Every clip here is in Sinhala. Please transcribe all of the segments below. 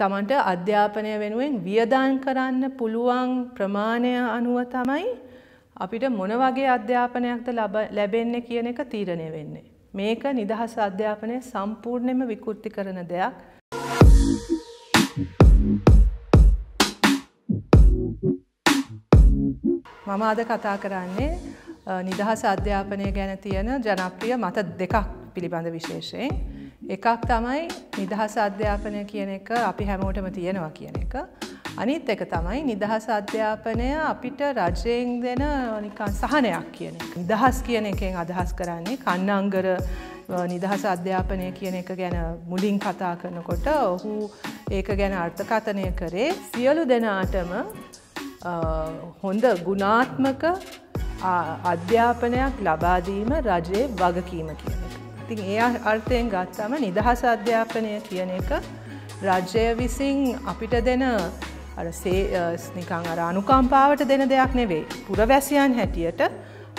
තමන්ට අධ්‍යාපනය වෙනුවෙන් වියදන් කරන්න පුළුවන් ප්‍රමාණය අනුව තමයි අපිට මොන වගේ අධ්‍යාපනයක්ද ලැබෙන්නේ කියන එක තීරණය වෙන්නේ. මේක නිදහස් අධ්‍යාපනය සම්පූර්ණයෙන්ම විකෘති කරන දෙයක්. මම අද කතා කරන්නේ නිදහස් අධ්‍යාපනය ගැන තියෙන ජනප්‍රිය මත දෙකක් පිළිබඳ විශේෂයෙන්. එකක් තමයි නිදහස් අධ්‍යාපනය කියන එක අපි හැමෝටම තියෙනවා කියන එක. අනිත් එක තමයි නිදහස් අධ්‍යාපනය අපිට රජයෙන් දෙන නිකන් සහනයක් කියන එක. නිදහස් කියන එකෙන් අදහස් කරන්නේ කන්නංගර නිදහස් අධ්‍යාපනය කියන එක ගැන මුලින් කතා කරනකොට ඔහු ඒක ගැන අර්ථකථනය කරේ සියලු දෙනාටම හොඳ ගුණාත්මක අධ්‍යාපනයක් ලබාදීම රජයේ වගකීම කියන එක. ඉතින් ඒ අර්ථයෙන් ගත්තම නිදහස් අධ්‍යාපනය කියන එක රජය විසින් අපිට දෙන නිකං අර අනුකම්පාවට දෙන දෙයක් නෙවෙයි. පුරවැසියන් හැටියට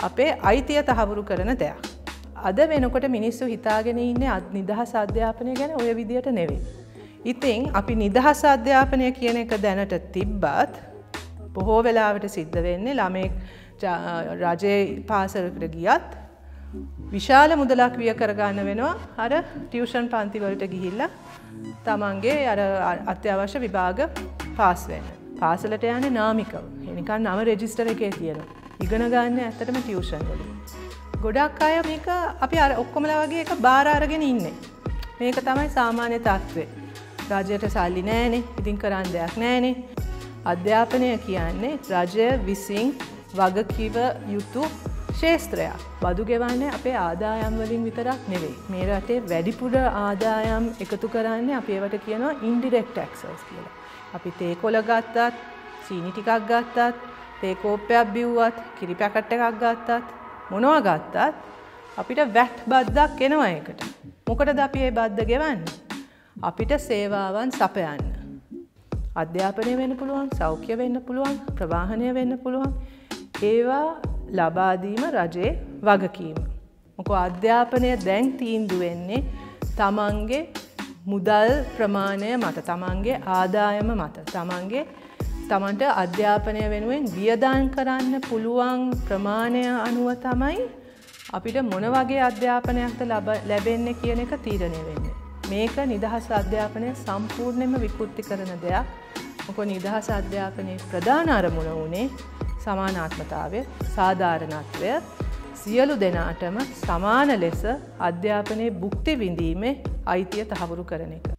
අපේ අයිතිය තහවුරු කරන දෙයක්. අද වෙනකොට මිනිස්සු හිතාගෙන ඉන්නේ අත් නිදහස් අධ්‍යාපනය ගැන ඔය විදියට නෙවෙයි. ඉතින් අපි නිදහස් අධ්‍යාපනය කියන එක දැනට තිබ්බත් බොහෝ වෙලාවට සිද්ධ වෙන්නේ ළමෙක් රජයේ පාසලකට ගියත් විශාල මුදලක් විය කරගන්න වෙනවා අර ටියවෂන් පන්තිවලට ගිහිල්ලා තමන්ගේ අර අත්‍යවශ්‍ය විභාග පාස් වෙන්න. පාසලට යන්නේ නාමිකව. එනිකන් නම රෙජිස්ටර් එකේ තියෙනවා. ඉගෙන ගන්න ඇත්තටම ටියවෂන් වලින්. ගොඩක් අය මේක අපි අර ඔක්කොමලා වගේ එක බාර අරගෙන ඉන්නේ. මේක තමයි සාමාන්‍ය තත්ත්වය. රජයට සල්ලි නෑනේ. ඉතින් කරන්න දෙයක් නෑනේ. අධ්‍යාපනය කියන්නේ රජය විසින් වගකිව යුතු ශේස්ත්‍රයක් බදු ගෙවන්නේ අපේ ආදායම් වලින් විතරක් නෙවෙයි. මේ රටේ වැඩිපුර ආදායම් එකතු කරන්නේ අපි ඒවට කියනවා ඉන්ඩිරෙක්ට් ටැක්සස් කියලා. අපි තේ කොළ ගත්තත්, සීනි ටිකක් ගත්තත්, තේ කෝප්පයක් බිව්වත්, කිරි පැකට් එකක් ගත්තත්, මොනවා ගත්තත් අපිට වැට් බද්දක් එනවා ඒකට. මොකටද අපි මේ බද්ද ගෙවන්නේ? අපිට සේවාවන් සපයන්න. අධ්‍යාපනය වෙන්න පුළුවන්, සෞඛ්‍ය වෙන්න පුළුවන්, ප්‍රවාහනය වෙන්න පුළුවන්. ඒවා ලබාදීම රජයේ වගකීම. මොක අධ්‍යාපනය දැන් තීන්දු වෙන්නේ තමන්ගේ මුදල් ප්‍රමාණය මත තමන්ගේ ආදායම මත තමන්ගේ තමන්ට අධ්‍යාපනය වෙනුවෙන් වියදන් කරන්න පුළුවන් ප්‍රමාණය අනුව තමයි අපිට මොන වගේ අධ්‍යාපනයක්ද ලැබෙන්නේ කියන එක තීරණය වෙන්නේ. මේක නිදහස් අධ්‍යාපනය සම්පූර්ණයෙන්ම විකෘති කරන දෙයක්. මොක නිදහස් අධ්‍යාපනයේ ප්‍රධාන අරමුණ වුණේ සමානාත්මතාවය සාධාරණත්වය සියලු දෙනාටම සමාන ලෙස අධ්‍යාපනයේ බුක්ති විඳීමේ අයිතිය තහවුරු කරන එක.